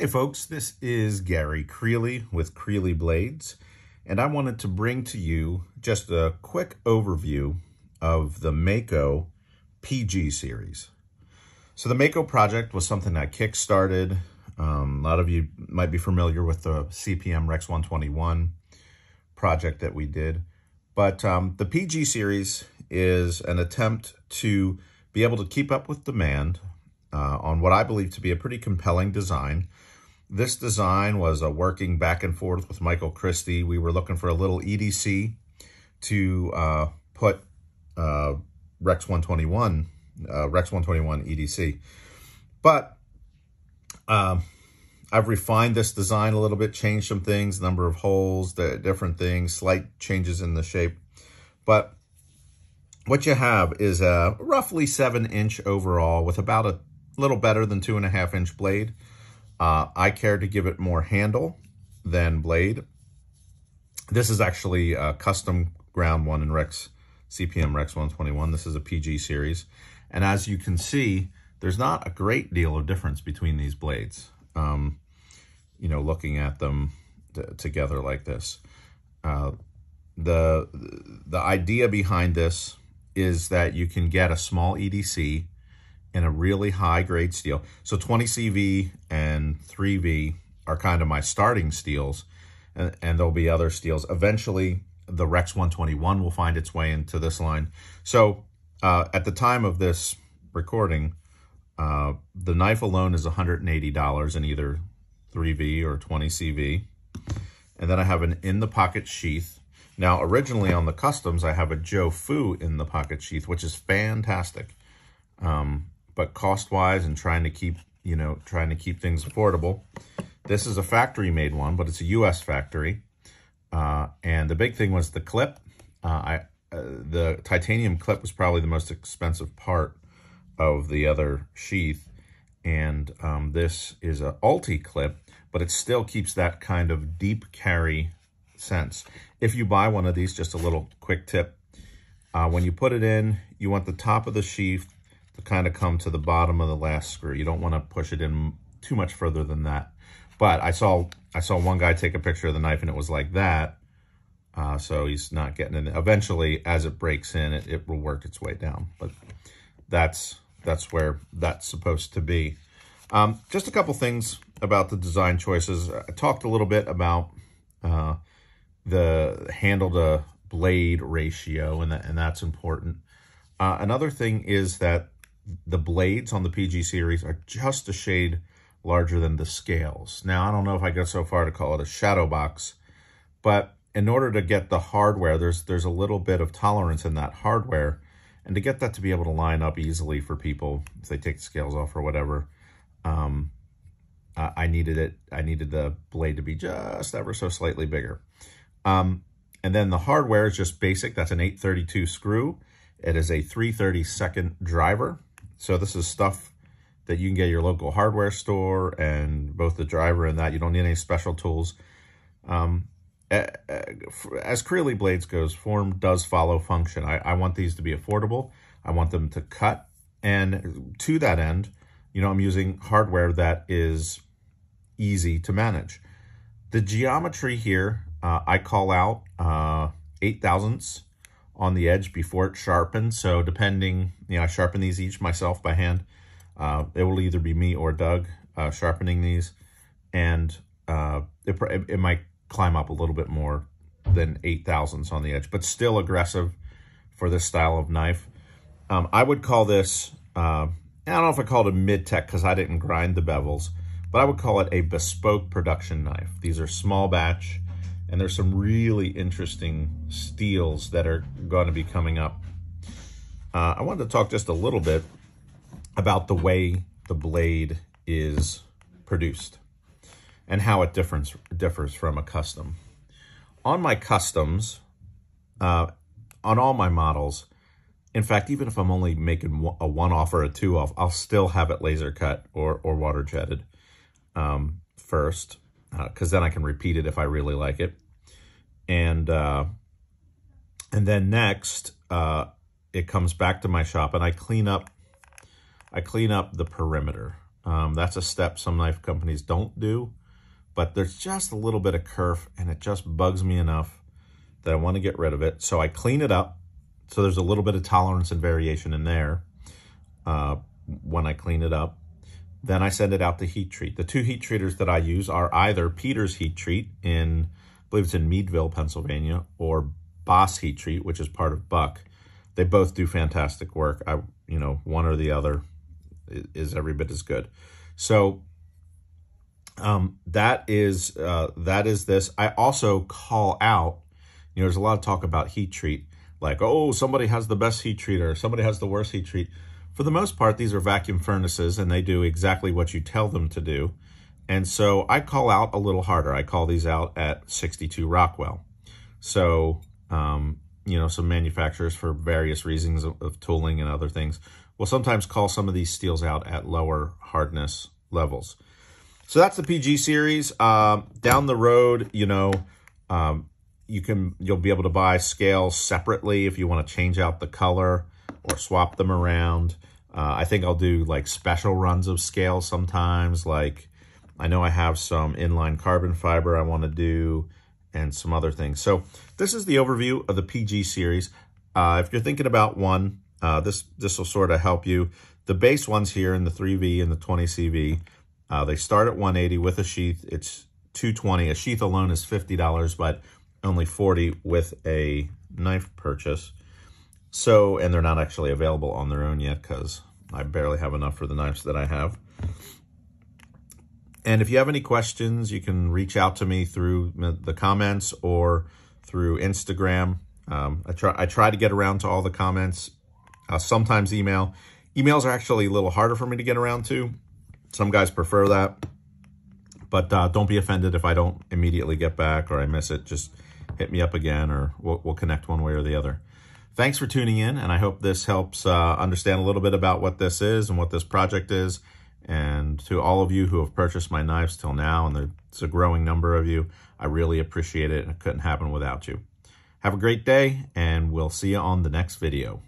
Hey folks, this is Gary Creely with Creely Blades, and I wanted to bring to you just a quick overview of the Mako PG series. So the Mako project was something I kickstarted. Um, a lot of you might be familiar with the CPM Rex 121 project that we did. But um, the PG series is an attempt to be able to keep up with demand uh, on what I believe to be a pretty compelling design. This design was a working back and forth with Michael Christie. We were looking for a little EDC to uh, put uh, Rex 121, uh, Rex 121 EDC. But um, I've refined this design a little bit, changed some things, number of holes, the different things, slight changes in the shape. But what you have is a roughly seven inch overall with about a little better than two and a half inch blade. Uh, I care to give it more handle than blade. This is actually a custom ground one in Rex CPM Rex 121. This is a PG series. And as you can see, there's not a great deal of difference between these blades, um, you know, looking at them together like this. Uh, the, the idea behind this is that you can get a small EDC in a really high grade steel. So 20 CV and 3V are kind of my starting steels, and, and there'll be other steels. Eventually, the Rex 121 will find its way into this line. So uh, at the time of this recording, uh, the knife alone is $180 in either 3V or 20 CV. And then I have an in-the-pocket sheath now, originally on the customs, I have a Joe Fu in the pocket sheath, which is fantastic. Um, but cost-wise and trying to keep, you know, trying to keep things affordable, this is a factory-made one, but it's a U.S. factory. Uh, and the big thing was the clip. Uh, I uh, The titanium clip was probably the most expensive part of the other sheath. And um, this is a Ulticlip, but it still keeps that kind of deep carry sense. If you buy one of these, just a little quick tip. Uh, when you put it in, you want the top of the sheath to kind of come to the bottom of the last screw. You don't want to push it in too much further than that. But I saw I saw one guy take a picture of the knife and it was like that. Uh, so he's not getting it. Eventually, as it breaks in, it, it will work its way down. But that's that's where that's supposed to be. Um, just a couple things about the design choices. I talked a little bit about uh, the handle to blade ratio, and, that, and that's important. Uh, another thing is that the blades on the PG series are just a shade larger than the scales. Now, I don't know if I go so far to call it a shadow box, but in order to get the hardware, there's there's a little bit of tolerance in that hardware. And to get that to be able to line up easily for people, if they take the scales off or whatever, um, I needed it. I needed the blade to be just ever so slightly bigger. Um, and then the hardware is just basic. That's an 832 screw. It is a 332nd driver. So this is stuff that you can get your local hardware store and both the driver and that. You don't need any special tools. Um, as Creely Blades goes, form does follow function. I, I want these to be affordable. I want them to cut. And to that end, you know, I'm using hardware that is easy to manage. The geometry here uh, I call out uh, 8 thousandths on the edge before it sharpens. So depending, you know, I sharpen these each myself by hand. Uh, it will either be me or Doug uh, sharpening these. And uh, it, it might climb up a little bit more than 8 thousandths on the edge, but still aggressive for this style of knife. Um, I would call this, uh, I don't know if I call it a mid-tech because I didn't grind the bevels, but I would call it a bespoke production knife. These are small batch. And there's some really interesting steels that are going to be coming up. Uh, I wanted to talk just a little bit about the way the blade is produced and how it differs, differs from a custom. On my customs, uh, on all my models, in fact, even if I'm only making a one-off or a two-off, I'll still have it laser cut or, or water jetted um, first because uh, then I can repeat it if I really like it. And uh, and then next, uh, it comes back to my shop and I clean up I clean up the perimeter. Um, that's a step some knife companies don't do, but there's just a little bit of kerf and it just bugs me enough that I want to get rid of it. So I clean it up. So there's a little bit of tolerance and variation in there uh, when I clean it up. Then I send it out to heat treat. The two heat treaters that I use are either Peter's Heat Treat in, believe it's in Meadville, Pennsylvania, or Bos Heat Treat, which is part of Buck. They both do fantastic work. I, you know, one or the other is every bit as good. So um, that is uh, that is this. I also call out. You know, there's a lot of talk about heat treat, like oh, somebody has the best heat treater, or somebody has the worst heat treat. For the most part, these are vacuum furnaces, and they do exactly what you tell them to do. And so I call out a little harder. I call these out at 62 Rockwell. So um, you know, some manufacturers for various reasons of, of tooling and other things will sometimes call some of these steels out at lower hardness levels. So that's the PG series. Um, down the road, you know, um, you can you'll be able to buy scales separately if you want to change out the color or swap them around. Uh, I think I'll do like special runs of scales sometimes. Like I know I have some inline carbon fiber I want to do and some other things. So this is the overview of the PG series. Uh, if you're thinking about one, uh, this this will sort of help you. The base ones here in the 3V and the 20CV, uh, they start at 180 with a sheath. It's 220. A sheath alone is $50, but only 40 with a knife purchase. So, and they're not actually available on their own yet because I barely have enough for the knives that I have. And if you have any questions, you can reach out to me through the comments or through Instagram. Um, I try I try to get around to all the comments. Uh, sometimes email. Emails are actually a little harder for me to get around to. Some guys prefer that. But uh, don't be offended if I don't immediately get back or I miss it. Just hit me up again or we'll, we'll connect one way or the other. Thanks for tuning in, and I hope this helps uh, understand a little bit about what this is and what this project is. And to all of you who have purchased my knives till now, and it's a growing number of you, I really appreciate it. and It couldn't happen without you. Have a great day, and we'll see you on the next video.